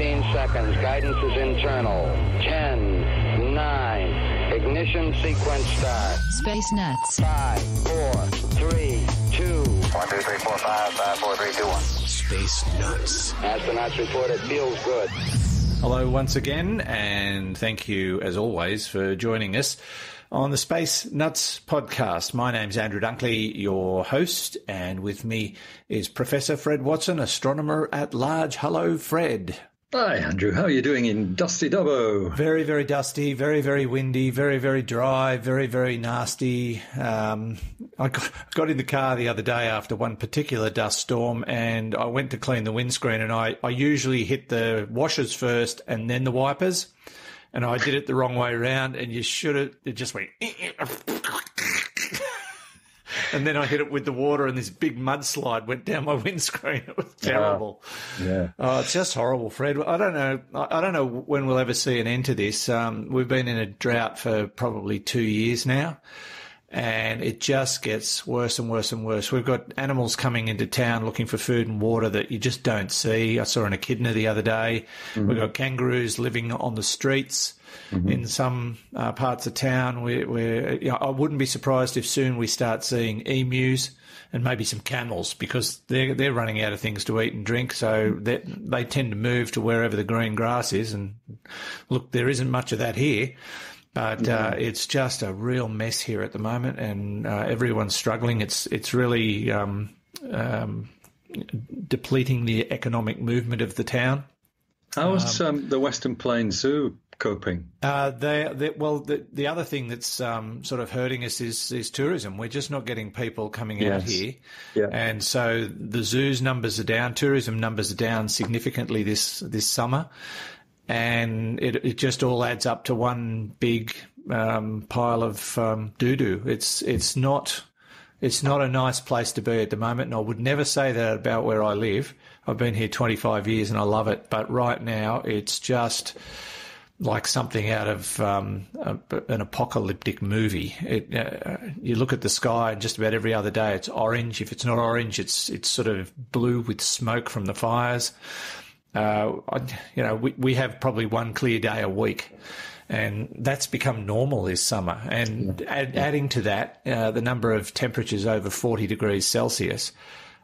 15 seconds. Guidance is internal. 10, 9, ignition sequence start. Space Nuts. 5, 4, 3, 2. 1, 2, 3, 4, 5, 5, 4, 3, 2, 1. Space Nuts. Astronauts report it feels good. Hello once again, and thank you as always for joining us on the Space Nuts podcast. My name's Andrew Dunkley, your host, and with me is Professor Fred Watson, astronomer at large. Hello, Fred. Hi, Andrew. How are you doing in Dusty Dubbo? Very, very dusty, very, very windy, very, very dry, very, very nasty. Um, I got, got in the car the other day after one particular dust storm and I went to clean the windscreen and I, I usually hit the washers first and then the wipers. And I did it the wrong way around and you should have, it just went, and then I hit it with the water, and this big mudslide went down my windscreen. It was terrible. Yeah. Oh, it's just horrible, Fred. I don't know. I don't know when we'll ever see an end to this. Um, we've been in a drought for probably two years now, and it just gets worse and worse and worse. We've got animals coming into town looking for food and water that you just don't see. I saw an echidna the other day. We've got kangaroos living on the streets. In some uh, parts of town, where, where you know, I wouldn't be surprised if soon we start seeing emus and maybe some camels because they're they're running out of things to eat and drink. So they they tend to move to wherever the green grass is. And look, there isn't much of that here. But uh, it's just a real mess here at the moment, and uh, everyone's struggling. It's it's really um, um, depleting the economic movement of the town. How's um, the Western Plains Zoo coping? Uh, they, they, well, the, the other thing that's um, sort of hurting us is, is tourism. We're just not getting people coming out here. Yeah. And so the zoos numbers are down, tourism numbers are down significantly this, this summer. And it, it just all adds up to one big um, pile of um, doo doo. It's, it's not. It's not a nice place to be at the moment, and I would never say that about where I live. I've been here 25 years and I love it, but right now it's just like something out of um, a, an apocalyptic movie. It, uh, you look at the sky, and just about every other day it's orange. If it's not orange, it's it's sort of blue with smoke from the fires. Uh, I, you know, we we have probably one clear day a week. And that's become normal this summer. And add, adding to that, uh, the number of temperatures over 40 degrees Celsius,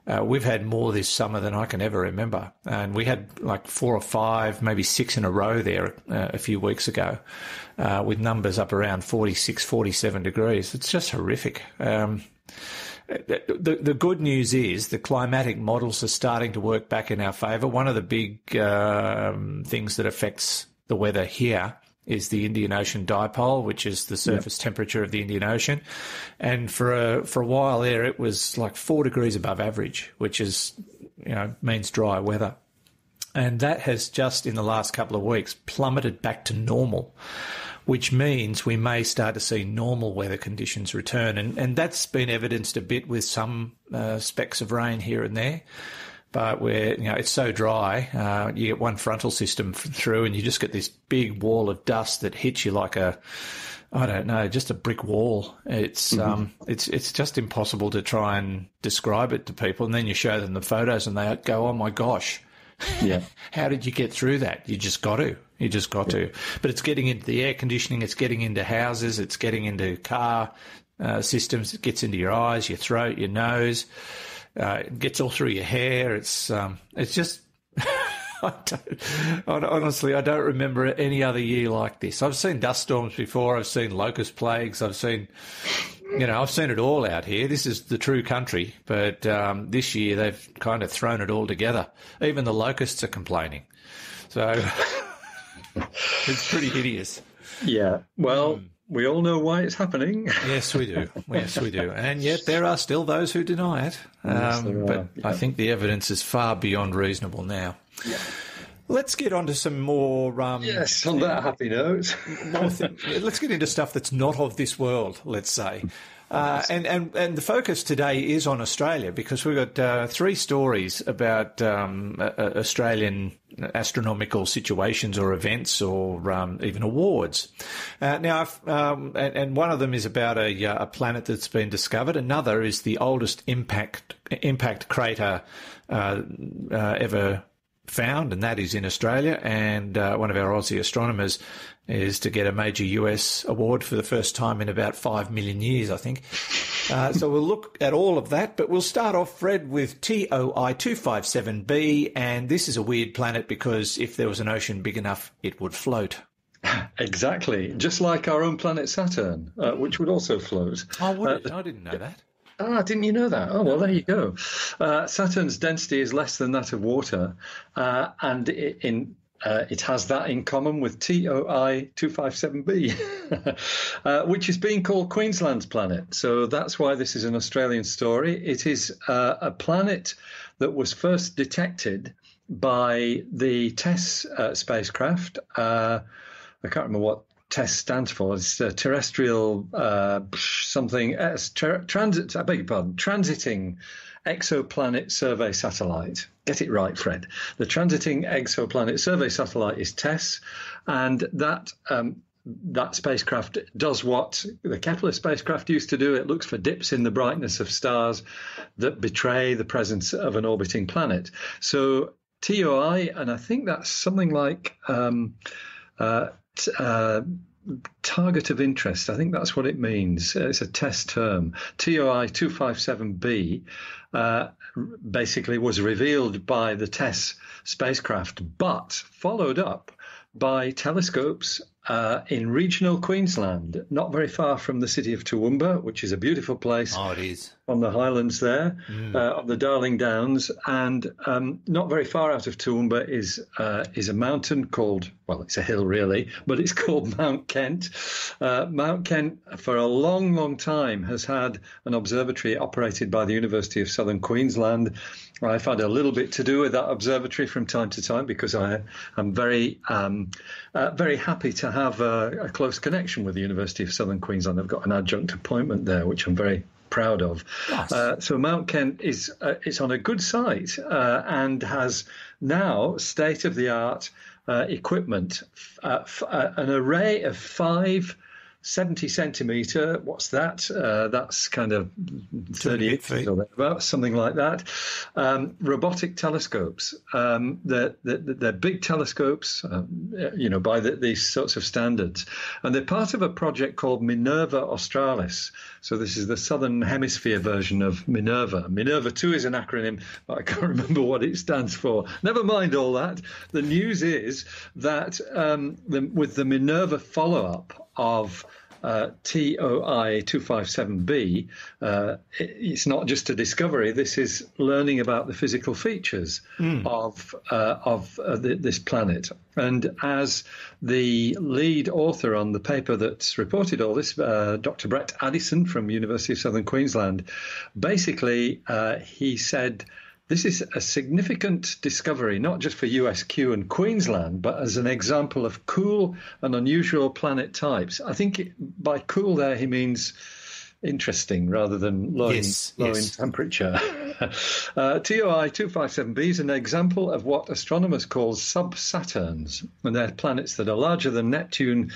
uh, we've had more this summer than I can ever remember. And we had like four or five, maybe six in a row there uh, a few weeks ago, uh, with numbers up around 46, 47 degrees. It's just horrific. Um, the, the good news is the climatic models are starting to work back in our favour. One of the big um, things that affects the weather here is the Indian Ocean dipole, which is the surface temperature of the Indian Ocean. And for a, for a while there, it was like four degrees above average, which is, you know, means dry weather. And that has just in the last couple of weeks plummeted back to normal, which means we may start to see normal weather conditions return. And, and that's been evidenced a bit with some uh, specks of rain here and there but where you know it's so dry, uh, you get one frontal system through, and you just get this big wall of dust that hits you like a, I don't know, just a brick wall. It's um, it's it's just impossible to try and describe it to people, and then you show them the photos, and they go, "Oh my gosh." Yeah. How did you get through that? You just got to. You just got to. But it's getting into the air conditioning. It's getting into houses. It's getting into car uh, systems. It gets into your eyes, your throat, your nose. Uh, it gets all through your hair. It's um, it's just. I don't, honestly, I don't remember any other year like this. I've seen dust storms before. I've seen locust plagues. I've seen, you know, I've seen it all out here. This is the true country. But um, this year they've kind of thrown it all together. Even the locusts are complaining. So it's pretty hideous. Yeah. Well, we all know why it's happening. Yes, we do. Yes, we do. And yet there are still those who deny it. Um, there but are, I think the evidence is far beyond reasonable now. Let's get on to some more. Um, yes. On that happy note. let's get into stuff that's not of this world. Let's say. Uh, and, and, and the focus today is on Australia because we've got uh, three stories about um, Australian astronomical situations or events or um, even awards. Uh, now, if, um, and, and one of them is about a, uh, a planet that's been discovered. Another is the oldest impact impact crater uh, uh, ever found, and that is in Australia. And uh, one of our Aussie astronomers is to get a major US award for the first time in about five million years, I think. Uh, so we'll look at all of that, but we'll start off, Fred, with TOI 257b. And this is a weird planet because if there was an ocean big enough, it would float. Exactly, just like our own planet Saturn, uh, which would also float. Oh, uh, I didn't know that. Ah, didn't you know that? Oh, well, there you go. Uh, Saturn's density is less than that of water, uh, and it, in uh, it has that in common with TOI 257b, uh, which is being called Queensland's planet. So that's why this is an Australian story. It is uh, a planet that was first detected by the TESS uh, spacecraft. I can't remember what TESS stands for. It's a terrestrial uh, something uh, ter- transit. I beg your pardon. Transiting exoplanet survey satellite. Get it right, Fred. The transiting exoplanet survey satellite is TESS, and that. Um, that spacecraft does what the Kepler spacecraft used to do. It looks for dips in the brightness of stars that betray the presence of an orbiting planet. So TOI, and I think that's something like um, uh, uh, target of interest. I think that's what it means. It's a TESS term. TOI 257b uh, basically was revealed by the TESS spacecraft, but followed up by telescopes uh, in regional Queensland, not very far from the city of Toowoomba, which is a beautiful place. Oh, it is. On the highlands there, mm. uh, on the Darling Downs. And um, not very far out of Toowoomba is, uh, is a mountain called, well, it's a hill really, but it's called Mount Kent. Uh, Mount Kent, for a long, long time, has had an observatory operated by the University of Southern Queensland. I've had a little bit to do with that observatory from time to time because I am very, um, uh, very happy to have a, a, close connection with the University of Southern Queensland. I've got an adjunct appointment there, which I'm very proud of. Yes. Uh, so Mount Kent is uh, it's on a good site uh, and has now state of the art uh, equipment, uh, f- an array of five 70 centimeter. What's that? Uh, that's kind of 30 feet or thereabouts, something like that. Um, robotic telescopes. Um, they're, they're, they're, big telescopes, um, you know, by the, these sorts of standards. And they're part of a project called Minerva Australis. So this is the Southern Hemisphere version of Minerva. Minerva 2 is an acronym, but I can't remember what it stands for. Never mind all that. The news is that um, the, with the Minerva follow up, of uh, TOI 257b, uh, it's not just a discovery. This is learning about the physical features mm. of uh, of uh, the, this planet. And as the lead author on the paper that's reported all this, uh, Dr. Brett Addison from University of Southern Queensland, basically uh, he said this is a significant discovery, not just for USQ and Queensland, but as an example of cool and unusual planet types. I think by cool there he means interesting rather than low, yes, in, low yes. in temperature. uh, TOI 257b is an example of what astronomers call sub-Saturns, and they're planets that are larger than Neptune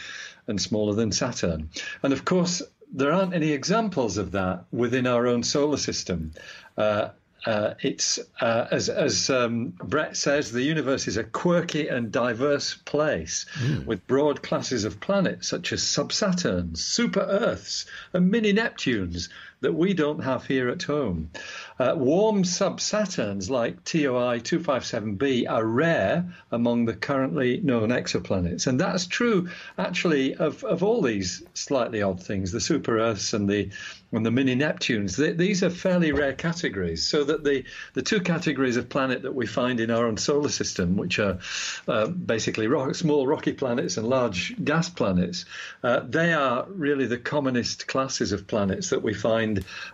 and smaller than Saturn. And of course, there aren't any examples of that within our own solar system. Uh, uh, it's uh, as as um, Brett says, the universe is a quirky and diverse place mm. with broad classes of planets such as sub-Saturns, super Earths, and mini Neptunes that we don't have here at home. Uh, warm sub-Saturns like TOI 257b are rare among the currently known exoplanets. And that's true, actually, of, of all these slightly odd things, the super Earths and the and the mini Neptunes. They, these are fairly rare categories. So that the, the two categories of planet that we find in our own solar system, which are uh, basically rock, small rocky planets and large gas planets, uh, they are really the commonest classes of planets that we find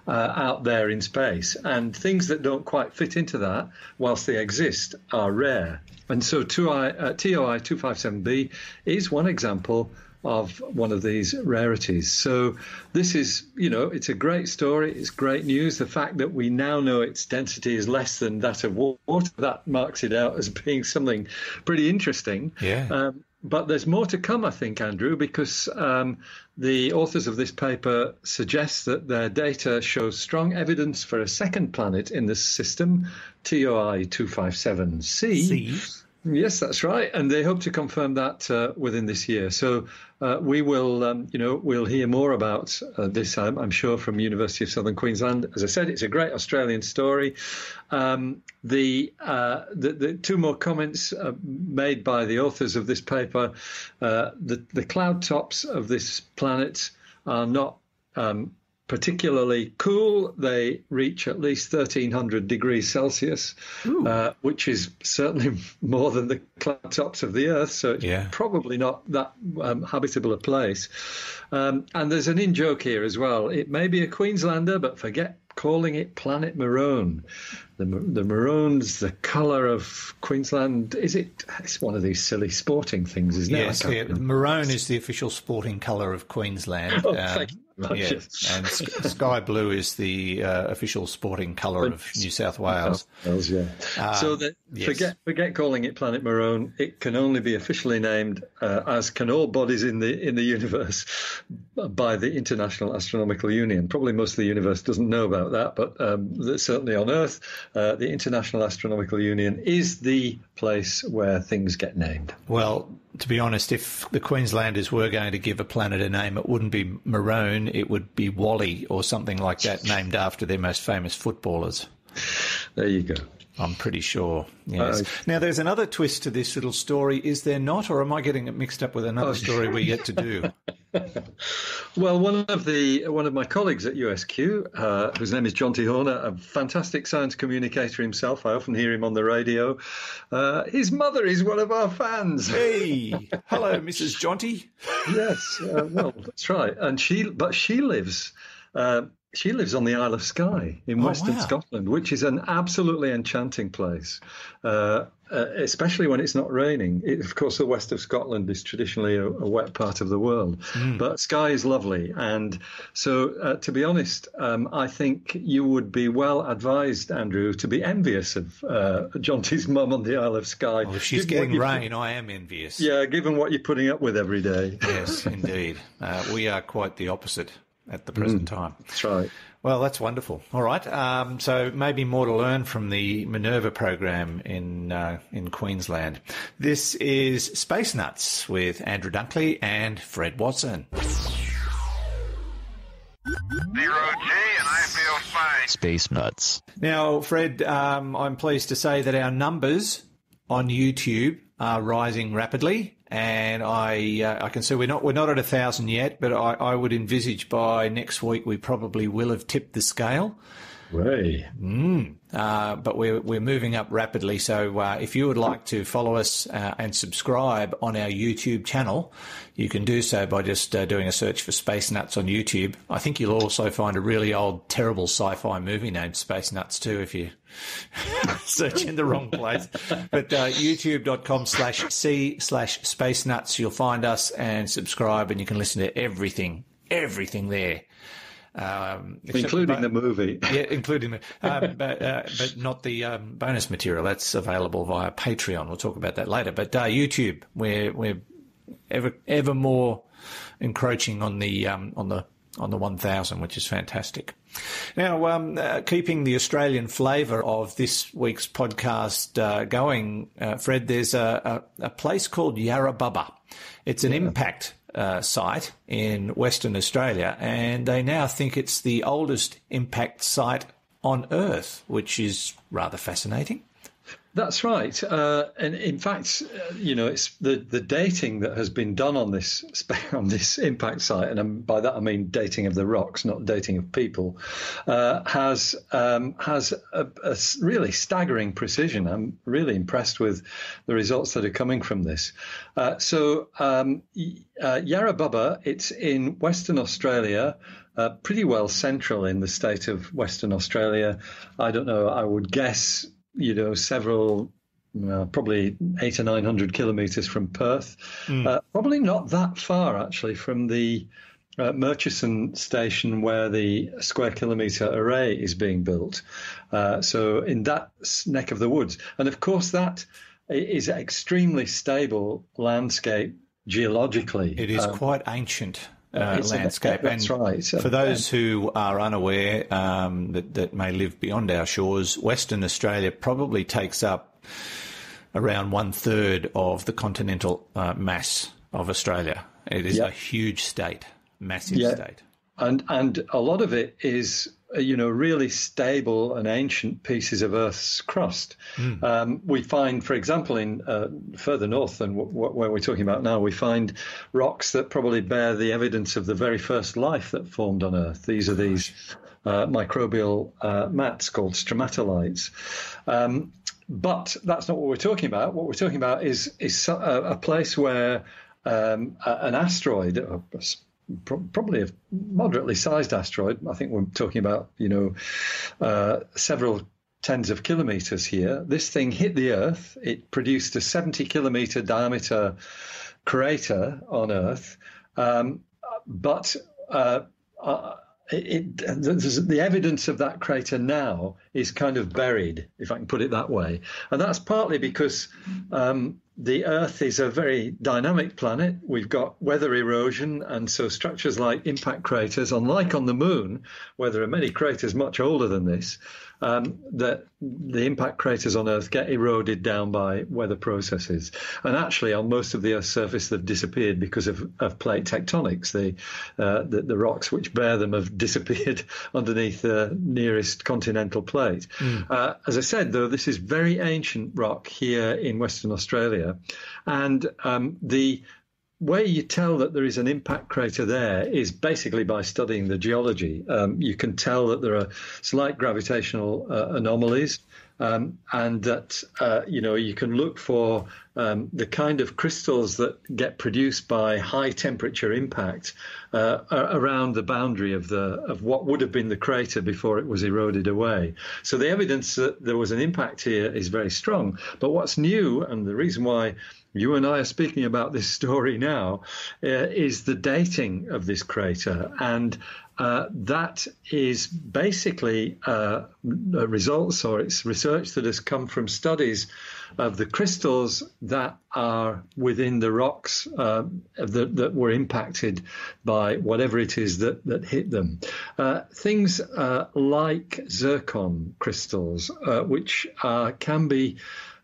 uh, out there in space. And things that don't quite fit into that, whilst they exist, are rare. And so TOI, uh, TOI 257b is one example of one of these rarities. So this is, you know, it's a great story. It's great news. The fact that we now know its density is less than that of water, that marks it out as being something pretty interesting. Yeah. Um, but there's more to come, I think, Andrew, because um, the authors of this paper suggest that their data shows strong evidence for a second planet in the system, TOI 257c. Yes, that's right, and they hope to confirm that uh, within this year. So uh, we will, um, you know, we'll hear more about uh, this. I'm, I'm, sure from University of Southern Queensland. As I said, it's a great Australian story. Um, the, uh, the, the two more comments uh, made by the authors of this paper: uh, the the cloud tops of this planet are not um, particularly cool. They reach at least 1300 degrees Celsius, uh, which is certainly more than the cloud tops of the Earth. So it's Yeah. probably not that um, habitable a place. Um, and there's an in joke here as well. It may be a Queenslander, but forget calling it Planet Maroon. The, the maroon's the colour of Queensland. Is it? It's one of these silly sporting things, isn't Yes, it? I yeah, can't remember. maroon is the official sporting colour of Queensland. Oh, Um, thank you very much, yeah, yes. and sky blue is the uh, official sporting colour of New South Wales. Wales, yeah. so that, yes. forget forget calling it Planet Maroon. It can only be officially named, uh, as can all bodies in the in the universe, by the International Astronomical Union. Probably most of the universe doesn't know about that, but um, certainly on Earth, uh, the International Astronomical Union is the place where things get named. Well, to be honest, if the Queenslanders were going to give a planet a name, it wouldn't be Maroon, it would be Wally or something like that, named after their most famous footballers. There you go. I'm pretty sure. Yes. Uh, now, there's another twist to this little story, is there not? Or am I getting it mixed up with another story we're yet to do? Well, one of the one of my colleagues at USQ, uh, whose name is Jonty Horner, a fantastic science communicator himself. I often hear him on the radio. Uh, his mother is one of our fans. Hey, hello, Mrs. Jonty. yes, uh, well, that's right. And she, but she lives. Uh, she lives on the Isle of Skye in Oh, Western wow. Scotland, which is an absolutely enchanting place, uh, uh, especially when it's not raining. It, of course, the west of Scotland is traditionally a, a wet part of the world, Hmm. but Skye is lovely. And so, uh, to be honest, um, I think you would be well advised, Andrew, to be envious of uh, Jonty's mum on the Isle of Skye. Well, if she's given getting rain, I am envious. Yeah, given what you're putting up with every day. Yes, indeed. Uh, we are quite the opposite at the present time. That's right. Well, that's wonderful. All right. Um, so maybe more to learn from the Minerva program in uh, in Queensland. This is Space Nuts with Andrew Dunkley and Fred Watson. Zero G, and I feel fine. Space Nuts. Now, Fred, um, I'm pleased to say that our numbers on YouTube are rising rapidly, and I uh, I can see we're not we're not at a thousand yet, but I, I would envisage by next week we probably will have tipped the scale. Way. Uh, but we're we're moving up rapidly. So uh, if you would like to follow us uh, and subscribe on our YouTube channel, you can do so by just uh, doing a search for Space Nuts on YouTube. I think you'll also find a really old, terrible sci-fi movie named Space Nuts too if you search in the wrong place. But uh, YouTube.com slash C slash Space Nuts, you'll find us and subscribe, and you can listen to everything, everything there. Um, Including the movie. yeah, including the, um, but uh, but not the um, bonus material. That's available via Patreon. We'll talk about that later. But uh, YouTube, we're we're ever ever more encroaching on the um, on the on the 1000, which is fantastic. Now, um, uh, keeping the Australian flavour of this week's podcast uh, going, uh, Fred, there's a, a, a place called Yarra Yarrabubba. It's an impact uh, site in Western Australia, and they now think it's the oldest impact site on Earth, which is rather fascinating. That's right. Uh, and in fact, uh, you know, it's the, the dating that has been done on this on this impact site, and um, by that I mean dating of the rocks, not dating of people, uh, has um, has a, a really staggering precision. I'm really impressed with the results that are coming from this. Uh, so, um, uh, Yarrabubba, it's in Western Australia. Uh, pretty well central in the state of Western Australia. I don't know. I would guess you know, several, uh, probably eight or nine hundred kilometres from Perth. Uh, probably not that far, actually, from the uh, Murchison station where the square kilometre array is being built. Uh, so, in that neck of the woods. And of course, that. is an extremely stable landscape geologically. It is Um, quite ancient. Uh, landscape. that's and right. For those who are unaware um, that, that may live beyond our shores, Western Australia probably takes up around one third of the continental uh, mass of Australia. It is Yeah. a huge state, massive Yeah. state. and and a lot of it is you know really stable and ancient pieces of Earth's crust. Um, we find, for example, in uh, further north than w- w- where we're talking about now, we find rocks that probably bear the evidence of the very first life that formed on Earth. These are these uh, microbial uh, mats called stromatolites. Um, but that's not what we're talking about. What we're talking about is is a, a place where um, an asteroid, a- pro- probably a moderately sized asteroid. I think we're talking about you know uh, several tens of kilometers here. This thing hit the Earth. It produced a 70 kilometer diameter crater on Earth, um, but uh, uh, it, the evidence of that crater now is kind of buried, if I can put it that way, and that's partly because um, the Earth is a very dynamic planet. We've got weather erosion, and so structures like impact craters, unlike on the Moon, where there are many craters much older than this, um, that the impact craters on Earth get eroded down by weather processes. And actually, on most of the Earth's surface, they've disappeared because of, of plate tectonics. The, uh, the the rocks which bear them have disappeared underneath the nearest continental plate. Uh, as I said, though, this is very ancient rock here in Western Australia, and um, the way you tell that there is an impact crater there is basically by studying the geology. Um, you can tell that there are slight gravitational uh, anomalies. Um, and that uh, you know you can look for um, the kind of crystals that get produced by high temperature impact uh, around the boundary of the of what would have been the crater before it was eroded away. So the evidence that there was an impact here is very strong. But what's new, and the reason why you and I are speaking about this story now, uh, is the dating of this crater. And uh, that is basically uh, results or it's research that has come from studies of the crystals that are within the rocks uh, that, that were impacted by whatever it is that, that hit them. Uh, things uh, like zircon crystals, uh, which can be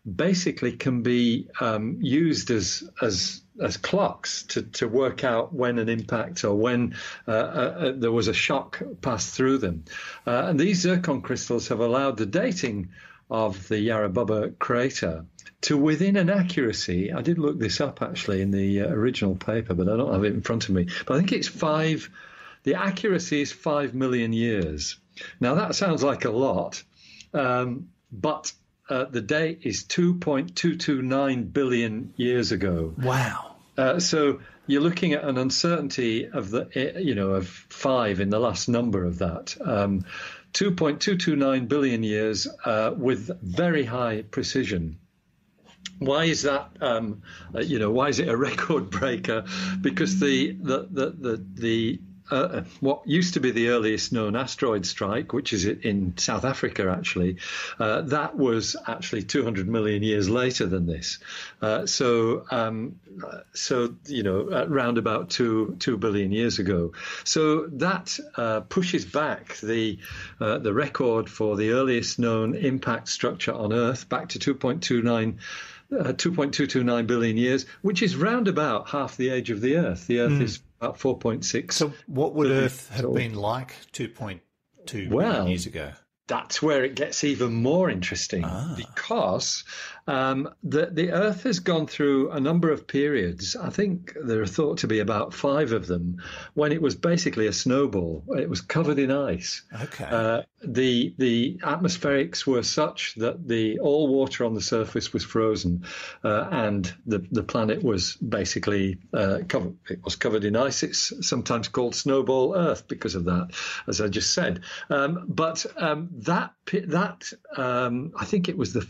basically can be um, used as as as clocks to, to work out when an impact or when uh, uh, there was a shock passed through them. Uh, and these zircon crystals have allowed the dating of the Yarrabubba crater to within an accuracy. I did look this up actually in the uh, original paper, but I don't have it in front of me. But I think it's five. The accuracy is five million years. Now that sounds like a lot, um, but uh, the date is 2.229 billion years ago. Wow. Uh, so you're looking at an uncertainty of the, eh, you know, of five in the last number of that. Um, 2.229 billion years uh, with very high precision. Why is that? Um, uh, you know, why is it a record breaker? Because the the the the, the uh, what used to be the earliest known asteroid strike, which is in South Africa, actually, uh, that was actually 200 million years later than this. Uh, so, um, so you know, around about two two billion years ago. So that uh, pushes back the uh, the record for the earliest known impact structure on Earth back to 2.29. Uh, 2.229 billion years, which is round about half the age of the Earth. The Earth is about 4.6. So, what would Earth have been like 2.2 billion Well, years ago? That's where it gets even more interesting because um, the the Earth has gone through a number of periods. I think there are thought to be about five of them when it was basically a snowball. It was covered in ice. Okay. Uh, the the atmospherics were such that the all water on the surface was frozen, uh, and the the planet was basically uh, covered. It was covered in ice. It's sometimes called snowball Earth because of that, as I just said. Um, but um, that that um, I think it was the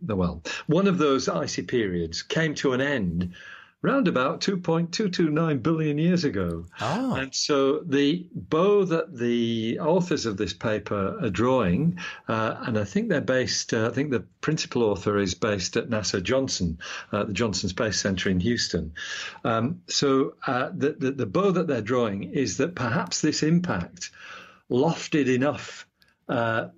the well one of those icy periods came to an end round about 2.229 billion years ago. Oh. And so the bow that the authors of this paper are drawing, uh, and I think they're based, uh, I think the principal author is based at NASA Johnson, uh, the Johnson Space Center in Houston. Um, so uh, the, the, the bow that they're drawing is that perhaps this impact lofted enough uh,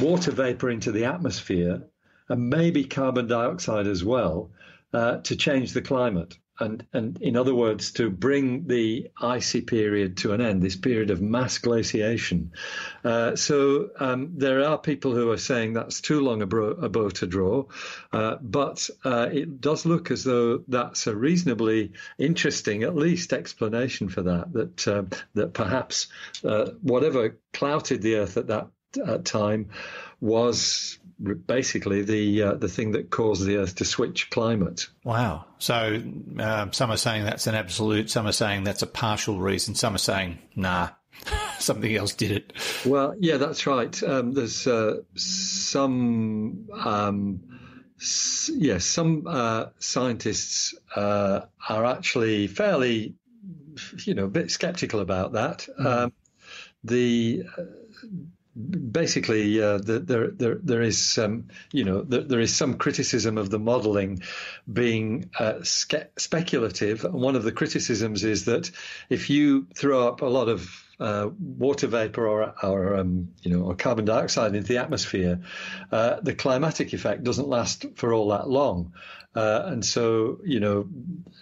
water vapor into the atmosphere and maybe carbon dioxide as well uh, to change the climate. And, and in other words, to bring the icy period to an end, this period of mass glaciation. Uh, so um, there are people who are saying that's too long a, bro- a bow to draw, uh, but uh, it does look as though that's a reasonably interesting, at least, explanation for that. That uh, that perhaps uh, whatever clouted the Earth at that at time was basically the uh, the thing that caused the Earth to switch climate. Wow. So uh, some are saying that's an absolute, some are saying that's a partial reason, some are saying, nah, something else did it. Well, yeah, that's right. Um, there's uh, some. Um, s- yes, some uh, scientists uh, are actually fairly, you know, a bit skeptical about that. Um, the uh, basically uh, the, there there there is some you know there, is some criticism of the modelling being uh, sca- speculative. And one of the criticisms is that if you throw up a lot of uh, water vapor or, or um, you know or carbon dioxide into the atmosphere, uh, the climatic effect doesn't last for all that long. Uh, and so, you know,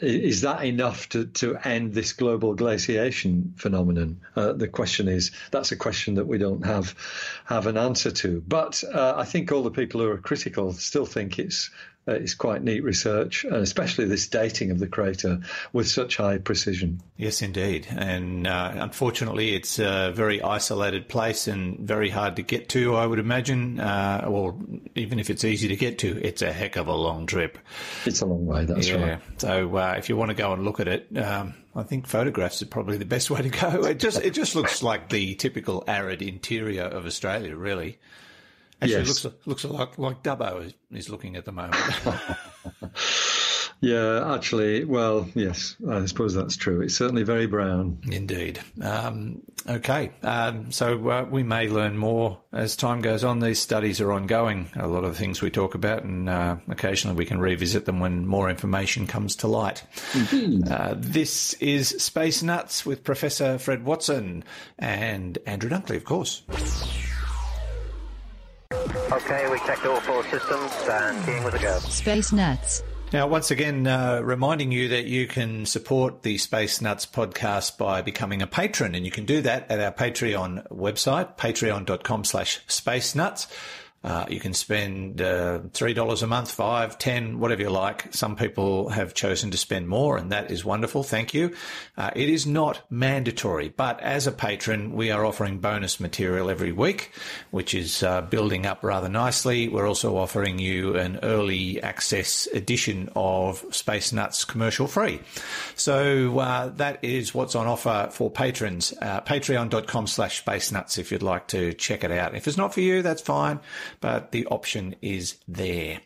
is that enough to, to end this global glaciation phenomenon? Uh, the question is, that's a question that we don't have have an answer to. But uh, I think all the people who are critical still think it's uh, it's quite neat research, and especially this dating of the crater with such high precision. Yes, indeed. And uh, unfortunately, it's a very isolated place and very hard to get to, I would imagine. Uh, or even if it's easy to get to, it's a heck of a long trip. It's a long way, that's yeah. right. So uh, if you want to go and look at it, um, I think photographs are probably the best way to go. It just it just looks like the typical arid interior of Australia, really. Actually, Yes. it looks looks a lot like Dubbo is, looking at the moment. Yeah, actually, well, yes, I suppose that's true. It's certainly very brown. Indeed. Um, okay. Um, so uh, we may learn more as time goes on. These studies are ongoing. A lot of the things we talk about, and uh, occasionally we can revisit them when more information comes to light. Uh, this is Space Nuts with Professor Fred Watson and Andrew Dunkley, of course. Okay, we checked all four systems and keying was a go. Space Nuts. Now, once again, uh, reminding you that you can support the Space Nuts podcast by becoming a patron, and you can do that at our Patreon website, patreon.com slash space nuts. Uh, you can spend uh, $3 a month, five, ten, whatever you like. Some people have chosen to spend more, and that is wonderful. Thank you. Uh, it is not mandatory, but as a patron, we are offering bonus material every week, which is uh, building up rather nicely. We're also offering you an early access edition of Space Nuts commercial free. So uh, that is what's on offer for patrons. Uh, Patreon.com slash Space Nuts if you'd like to check it out. If it's not for you, that's fine, but the option is there.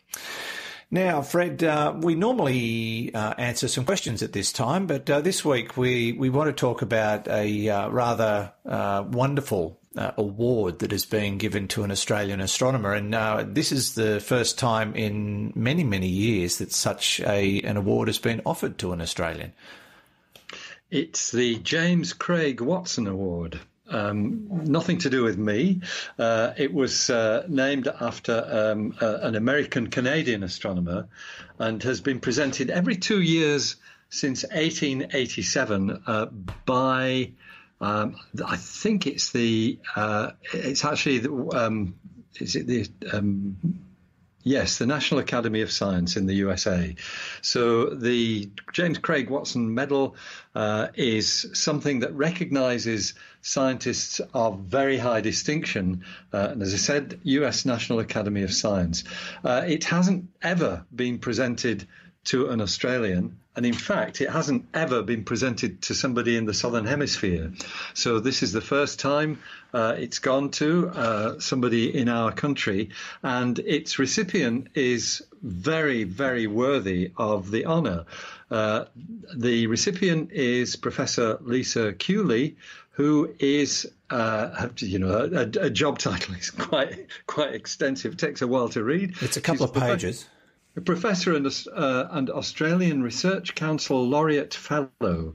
Now, Fred, uh, we normally uh, answer some questions at this time, but uh, this week we, we want to talk about a uh, rather uh, wonderful uh, award that is being given to an Australian astronomer, and this is the first time in many many years that such a an award has been offered to an Australian. It's the James Craig Watson Award. Um, nothing to do with me. Uh, it was uh, named after um, an American Canadian astronomer and has been presented every two years since 1887 uh, by, um, I think it's the, uh, it's actually, the, um, is it the, um, Yes, the National Academy of Science in the USA. So the James Craig Watson Medal uh, is something that recognizes scientists of very high distinction. Uh, and as I said, US National Academy of Science. Uh, it hasn't ever been presented to an Australian. And in fact, it hasn't ever been presented to somebody in the Southern Hemisphere. So this is the first time uh, it's gone to uh, somebody in our country. And its recipient is very, very worthy of the honour. Uh, the recipient is Professor Lisa Kewley, who is, uh, you know, a, a, job title is quite quite extensive. It takes a while to read. It's a couple She's of pages. Professor and, uh, and Australian Research Council Laureate Fellow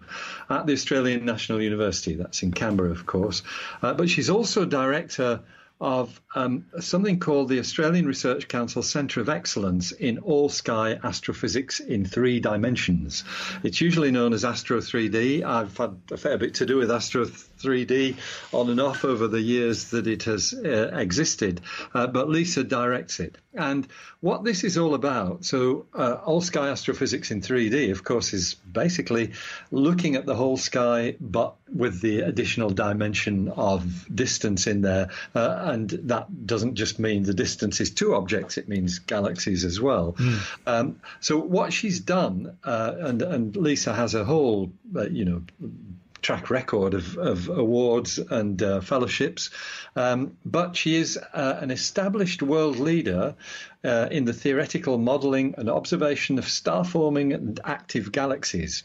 at the Australian National University. That's in Canberra, of course. Uh, but she's also director of um, something called the Australian Research Council Centre of Excellence in All Sky Astrophysics in Three Dimensions. It's usually known as Astro 3D. I've had a fair bit to do with Astro 3D on and off over the years that it has uh, existed, uh, but Lisa directs it. And what this is all about, so uh, All Sky Astrophysics in 3D, of course, is basically looking at the whole sky, but with the additional dimension of distance in there. Uh, and that doesn't just mean the distance is two objects, it means galaxies as well. Mm. Um, so what she's done, uh, and, and Lisa has a whole, uh, you know, track record of, of awards and uh, fellowships. Um, but she is uh, an established world leader uh, in the theoretical modeling and observation of star forming and active galaxies.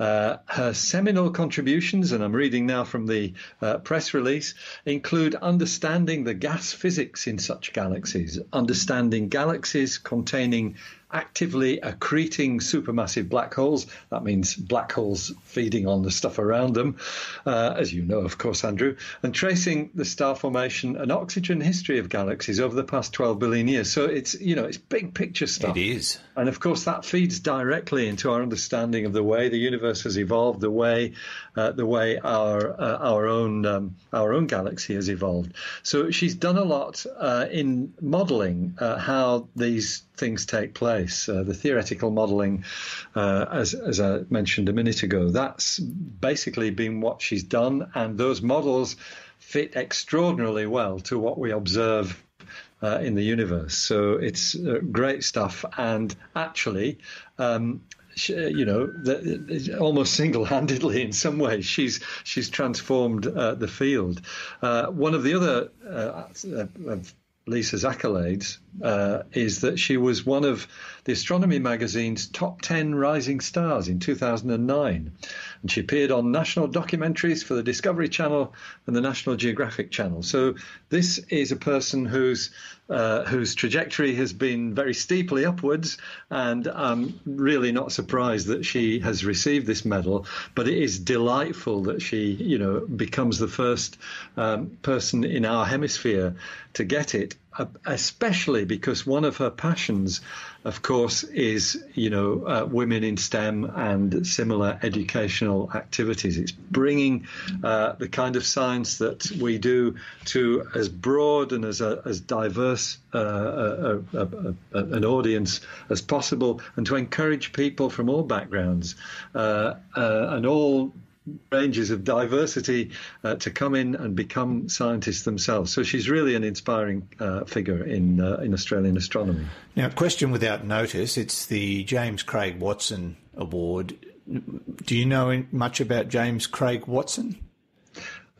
Uh, her seminal contributions, and I'm reading now from the uh, press release, include understanding the gas physics in such galaxies, understanding galaxies containing actively accreting supermassive black holes. That means black holes feeding on the stuff around them, uh, as you know, of course, Andrew, and tracing the star formation and oxygen history of galaxies over the past 12 billion years. So it's, you know, it's big picture stuff. It is. And of course, that feeds directly into our understanding of the way the universe has evolved, the way, uh, the way our uh, our own um, our own galaxy has evolved. So she's done a lot uh, in modelling uh, how these things take place. Uh, the theoretical modelling, uh, as, as I mentioned a minute ago, that's basically been what she's done, and those models fit extraordinarily well to what we observe uh, in the universe. So it's uh, great stuff. And actually, um, you know, the, almost single-handedly in some ways, she's she's transformed uh, the field. Uh, one of the other uh, Lisa's accolades uh, is that she was one of the Astronomy magazine's top 10 rising stars in 2009. And she appeared on national documentaries for the Discovery Channel and the National Geographic Channel. So this is a person whose uh, whose trajectory has been very steeply upwards, and I'm really not surprised that she has received this medal. But it is delightful that she, you know, becomes the first um, person in our hemisphere to get it especially because one of her passions, of course, is you know uh, women in STEM and similar educational activities. It's bringing uh, the kind of science that we do to as broad and as a, as diverse uh, a, a, an audience as possible, and to encourage people from all backgrounds uh, uh, and all ranges of diversity uh, to come in and become scientists themselves. So she's really an inspiring uh, figure in uh, in Australian astronomy. Now, question without notice: it's the James Craig Watson Award. Do you know much about James Craig Watson?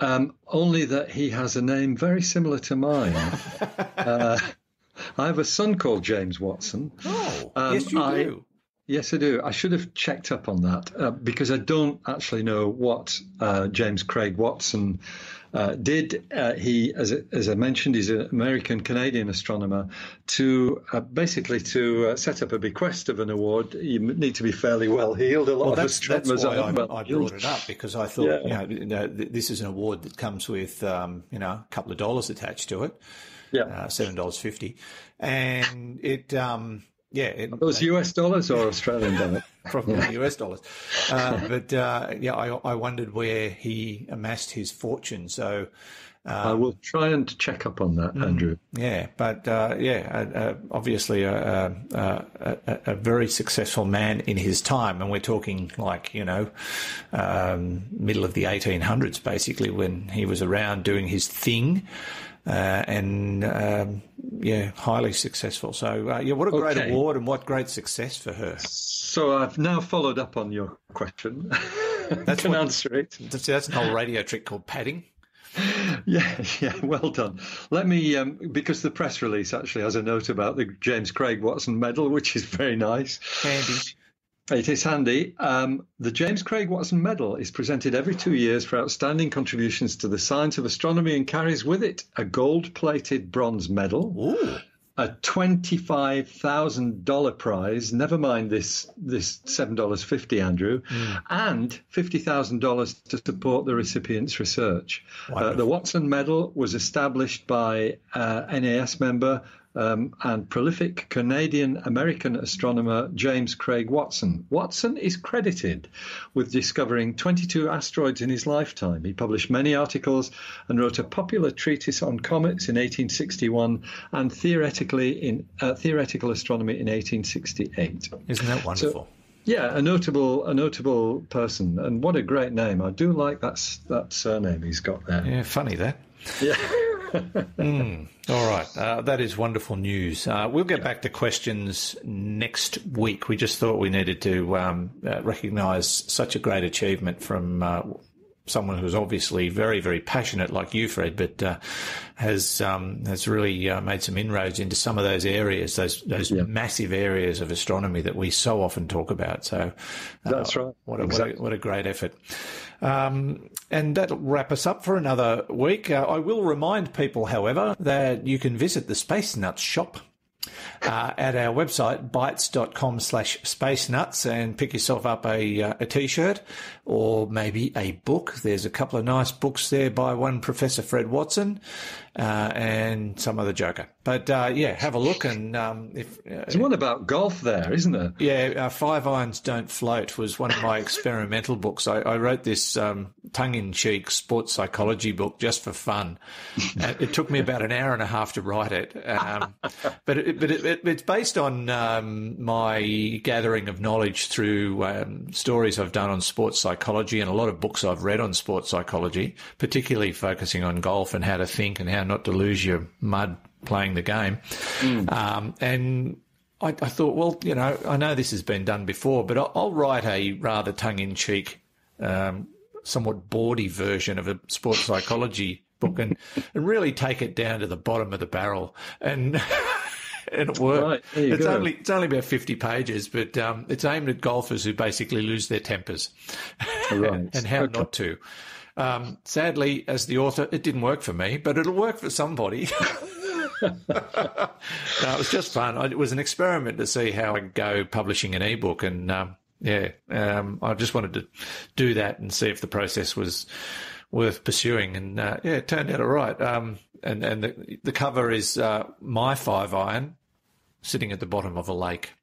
Um, only that he has a name very similar to mine. Uh, I have a son called James Watson. Oh, um, yes, you I, do. Yes, I do. I should have checked up on that uh, because I don't actually know what uh, James Craig Watson uh, did. Uh, he, as, as I mentioned, he's an American Canadian astronomer. To uh, basically to uh, set up a bequest of an award, you need to be fairly well heeled. A lot well, of that's, astronomers that's why I, well I brought it up because I thought yeah. you know this is an award that comes with um, you know a couple of dollars attached to it. Yeah, seven dollars fifty, and it. Um, yeah, it, those US dollars or Australian dollars? Probably yeah. US dollars. Uh, but uh, yeah, I, I, wondered where he amassed his fortune. So I will try and check up on that, Andrew. Yeah, but uh, yeah, uh, uh, obviously a, a, a, a very successful man in his time, and we're talking like you know, um, middle of the 1800s, basically, when he was around doing his thing. Uh, and um, yeah, highly successful. So uh, yeah, what a great Okay. award and what great success for her. So I've now followed up on your question. That's can what- answer it. That's, that's an old radio trick called padding. Yeah, yeah, well done. Let me, um, because the press release actually has a note about the James Craig Watson Medal, which is very nice. Handy. It is handy. Um, the James Craig Watson Medal is presented every two years for outstanding contributions to the science of astronomy and carries with it a gold plated bronze medal, Ooh. a $25,000 prize, never mind this, this $7.50, Andrew, and $50,000 to support the recipient's research. Uh, the Watson Medal was established by uh, NAS member um, and prolific Canadian American astronomer James Craig Watson. Watson is credited with discovering 22 asteroids in his lifetime. He published many articles and wrote a popular treatise on comets in 1861 and theoretically in uh, theoretical astronomy in 1868. Isn't that wonderful? Yeah, a notable a notable person, and what a great name! I do like that that surname he's got there. yeah, funny that. Yeah. All right, uh, that is wonderful news. Uh, we'll get back to questions next week. We just thought we needed to um, uh, recognise such a great achievement from uh, someone who's obviously very, very passionate like you, Fred, but uh, has um, has really uh, made some inroads into some of those areas, those those massive areas of astronomy that we so often talk about. So uh, That's right. What a, Exactly. what a, what a great effort. Um, and that'll wrap us up for another week. Uh, I will remind people, however, that you can visit the Space Nuts shop uh, at our website, bitesz.com slash space nuts, and pick yourself up a, uh, a t-shirt or maybe a book. There's a couple of nice books there by one Professor Fred Watson uh, and some other joker. But uh, yeah, have a look and um, if uh, There's one about golf there, isn't there? yeah, uh, Five Irons Don't Float was one of my experimental books. I, I wrote this um, tongue-in-cheek sports psychology book just for fun. Uh, it took me about an hour and a half to write it, um, but it, but it, it, it's based on um, my gathering of knowledge through um, stories I've done on sports psychology and a lot of books I've read on sports psychology, particularly focusing on golf and how to think and how not to lose your mud playing the game. Um, and I, I thought, well, you know, I know this has been done before, but I'll, I'll write a rather tongue-in-cheek, um, somewhat bawdy version of a sports psychology book and, and really take it down to the bottom of the barrel. And and it worked. Right, it's go. only it's only about fifty pages, but um, it's aimed at golfers who basically lose their tempers Right. and how Okay. not to. Um, sadly, as the author, it didn't work for me, but it'll work for somebody. no, it was just fun. It was an experiment to see how I go publishing an ebook, and um, yeah, um, I just wanted to do that and see if the process was worth pursuing. And uh, yeah, it turned out all right. Um, and and the, the cover is uh, my five iron sitting at the bottom of a lake.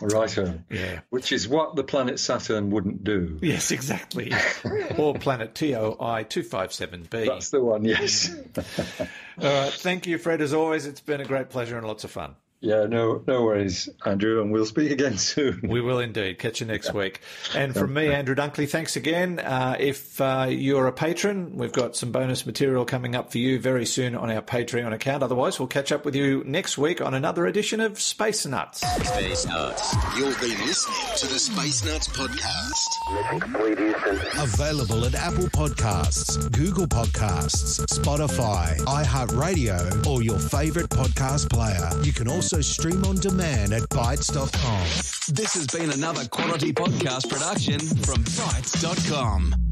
Righto. Yeah. Which is what the planet Saturn wouldn't do. Yes, exactly. or planet TOI 257b. That's the one, yes. All right. Thank you, Fred, as always. It's been a great pleasure and lots of fun. Yeah, no no worries, Andrew, and we'll speak again soon. We will indeed. Catch you next week. And from me, Andrew Dunkley, thanks again. Uh, if uh, you're a patron, we've got some bonus material coming up for you very soon on our Patreon account. Otherwise, we'll catch up with you next week on another edition of Space Nuts. Space Nuts. You'll be listening to the Space Nuts podcast. Mission complete, Houston. Available at Apple Podcasts, Google Podcasts, Spotify, iHeartRadio, or your favorite podcast player. You can also stream on demand at Bitesz.com. This has been another quality podcast production from Bitesz.com.